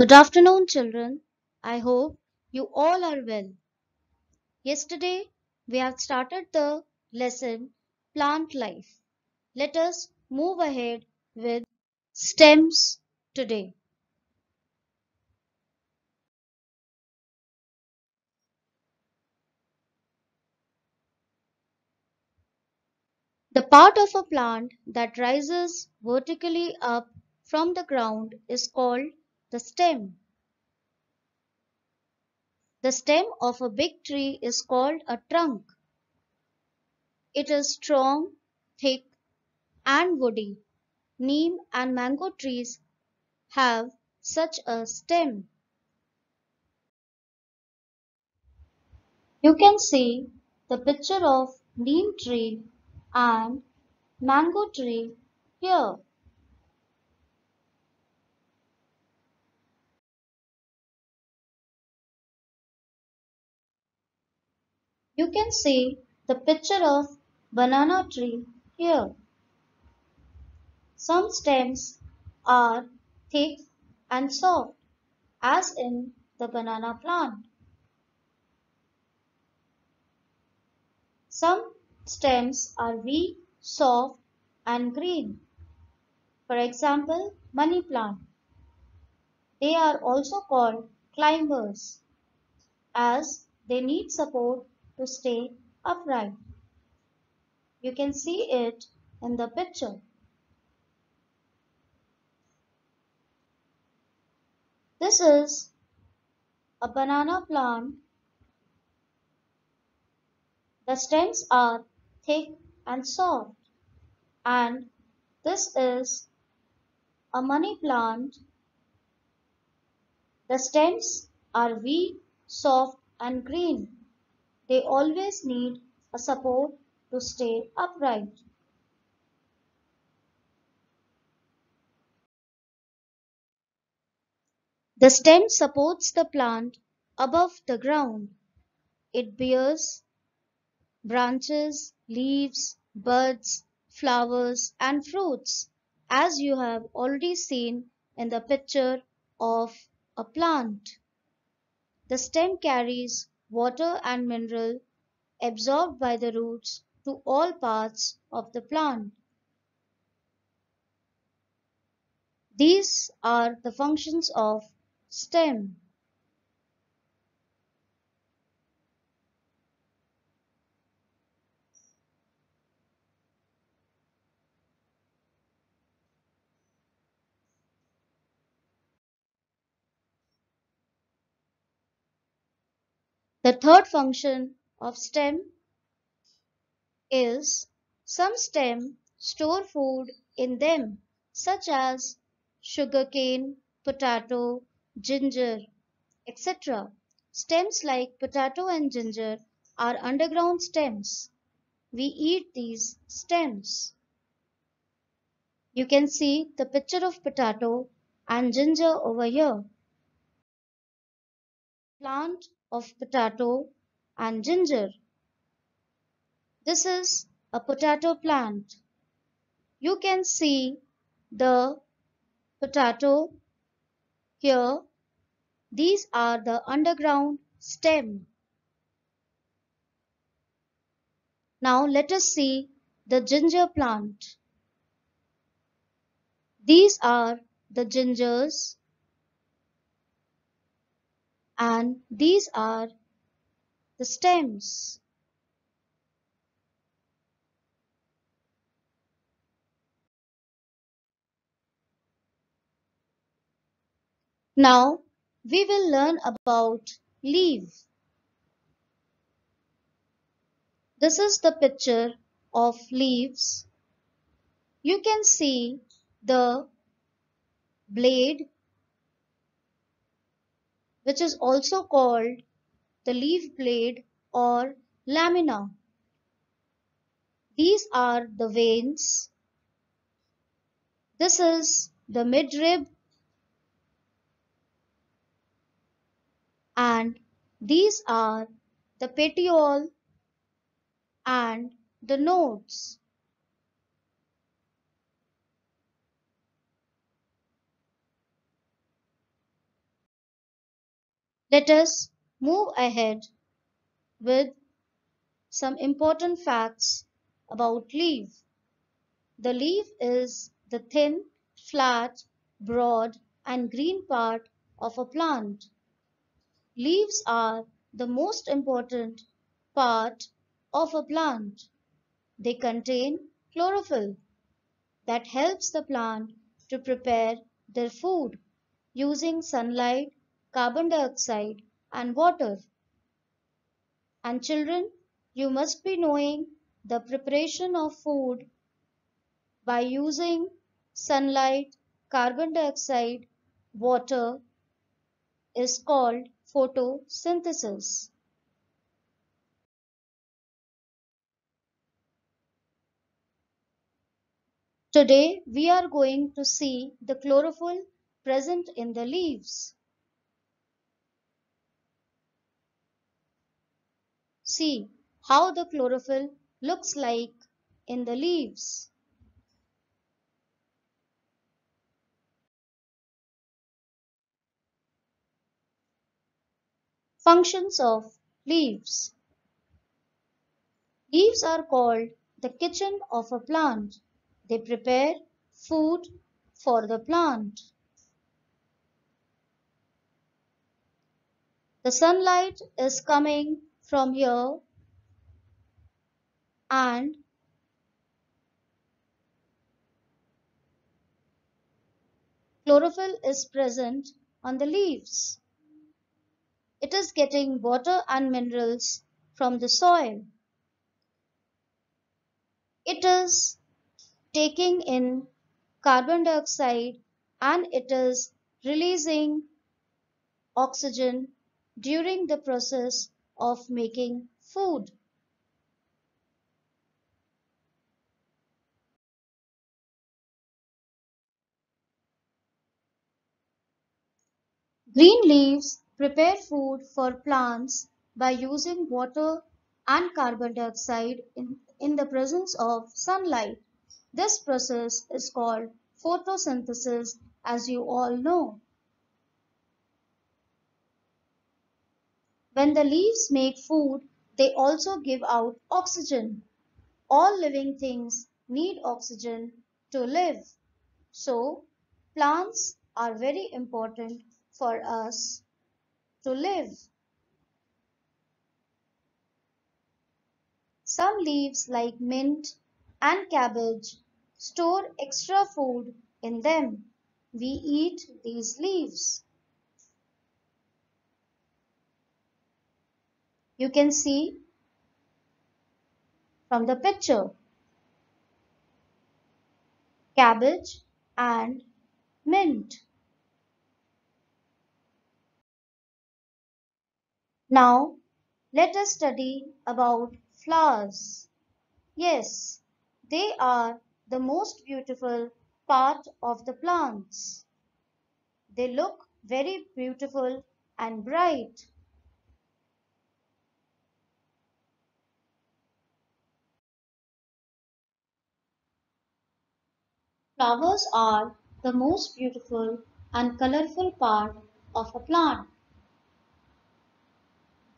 Good afternoon, children. I hope you all are well. Yesterday, we have started the lesson Plant Life. Let us move ahead with stems today. The part of a plant that rises vertically up from the ground is called the stem. The stem of a big tree is called a trunk. It is strong, thick, and woody. Neem and mango trees have such a stem. You can see the picture of neem tree and mango tree here. You can see the picture of banana tree here. Some stems are thick and soft as in the banana plant. Some stems are weak, soft and green. For example, money plant. They are also called climbers as they need support to stay upright. You can see it in the picture. This is a banana plant. The stems are thick and soft. And this is a money plant. The stems are weak, soft and green. They always need a support to stay upright. The stem supports the plant above the ground. It bears branches, leaves, buds, flowers and fruits as you have already seen in the picture of a plant. The stem carries water and mineral absorbed by the roots to all parts of the plant. These are the functions of stem. The third function of stem is some stem store food in them such as sugarcane, potato, ginger, etc. Stems like potato and ginger are underground stems. We eat these stems. You can see the picture of potato and ginger over here. Plant of potato and ginger. This is a potato plant. You can see the potato here. These are the underground stem. Now let us see the ginger plant. These are the gingers and these are the stems. Now we will learn about leaf. This is the picture of leaves. You can see the blade which is also called the leaf blade or lamina. These are the veins. This is the midrib and these are the petiole and the nodes. Let us move ahead with some important facts about leaf. The leaf is the thin, flat, broad and green part of a plant. Leaves are the most important part of a plant. They contain chlorophyll that helps the plant to prepare their food using sunlight, carbon dioxide and water. And children, you must be knowing the preparation of food by using sunlight, carbon dioxide, water is called photosynthesis. Today we are going to see the chlorophyll present in the leaves. See how the chlorophyll looks like in the leaves. Functions of leaves. Leaves are called the kitchen of a plant. They prepare food for the plant. The sunlight is coming from here and chlorophyll is present on the leaves. It is getting water and minerals from the soil. It is taking in carbon dioxide and it is releasing oxygen during the process of making food. Green leaves prepare food for plants by using water and carbon dioxide in, in the presence of sunlight. This process is called photosynthesis as you all know. When the leaves make food, they also give out oxygen. All living things need oxygen to live. So, plants are very important for us to live. Some leaves like mint and cabbage store extra food in them. We eat these leaves. You can see from the picture cabbage and mint. Now let us study about flowers. Yes, they are the most beautiful part of the plants. They look very beautiful and bright. Flowers are the most beautiful and colorful part of a plant.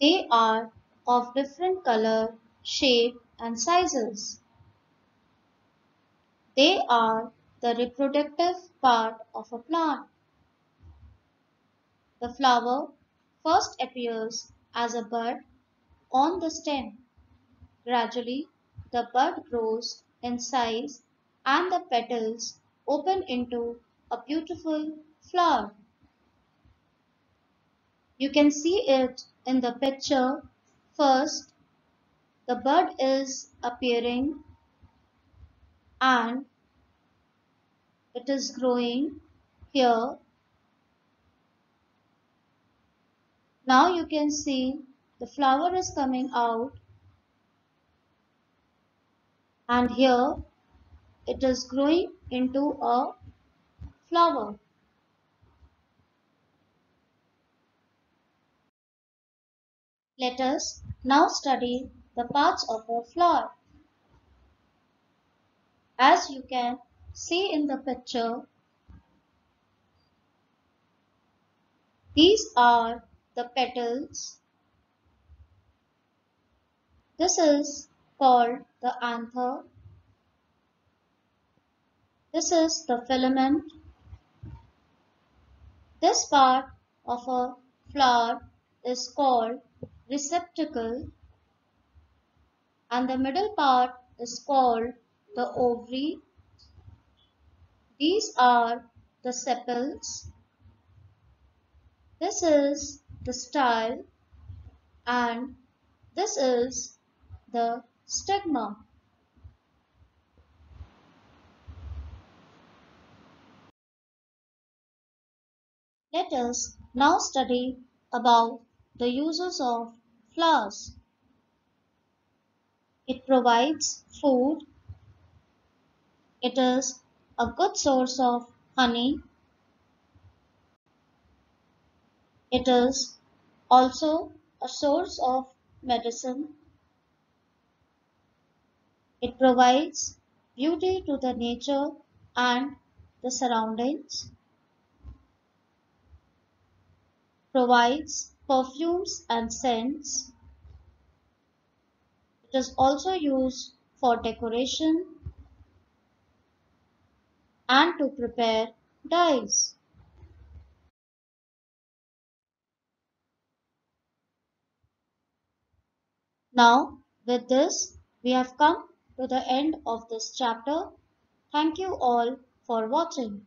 They are of different color, shape and sizes. They are the reproductive part of a plant. The flower first appears as a bud on the stem. Gradually, the bud grows in size and the petals open into a beautiful flower. You can see it in the picture. First, the bud is appearing and it is growing here. Now you can see the flower is coming out and here it is growing into a flower. Let us now study the parts of a flower. As you can see in the picture, these are the petals. This is called the anther. This is the filament. This part of a flower is called receptacle and the middle part is called the ovary. These are the sepals. This is the style and this is the stigma. Let us now study about the uses of flowers. It provides food. It is a good source of honey. It is also a source of medicine. It provides beauty to the nature and the surroundings. Provides perfumes and scents. It is also used for decoration and to prepare dyes. Now, with this, we have come to the end of this chapter. Thank you all for watching.